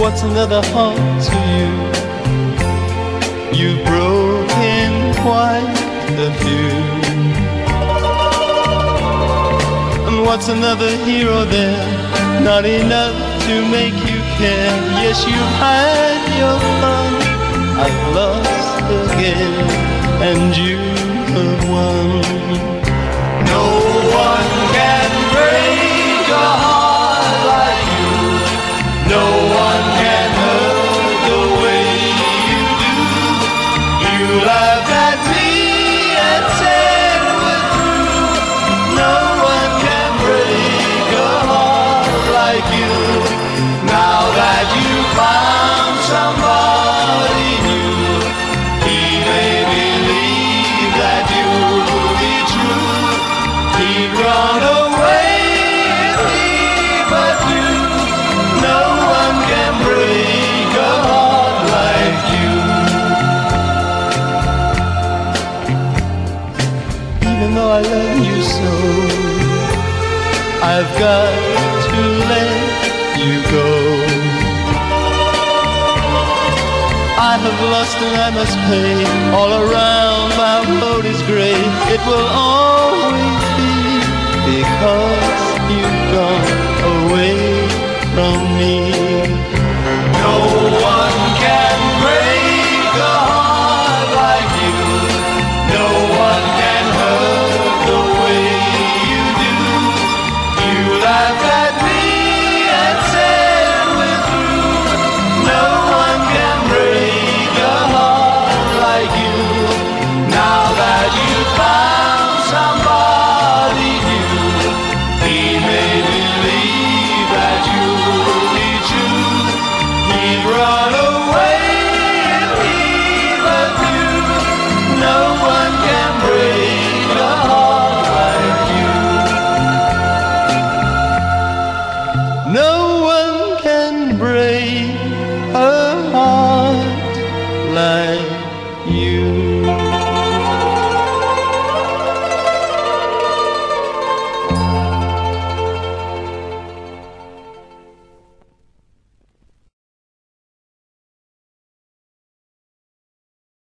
what's another heart to you? You've broken quite a few. And what's another hero there? Not enough to make you care. Yes, you've had your fun. I've lost again, and you have won. Laughed at me and said we're through. No one can break a heart like you. Now that you found somebody new, he may believe that you'll be true. He'd run I love you so, I've got to let you go. I have lost and I must pay. All around my road is gray. It will always be because you've gone away from me. you.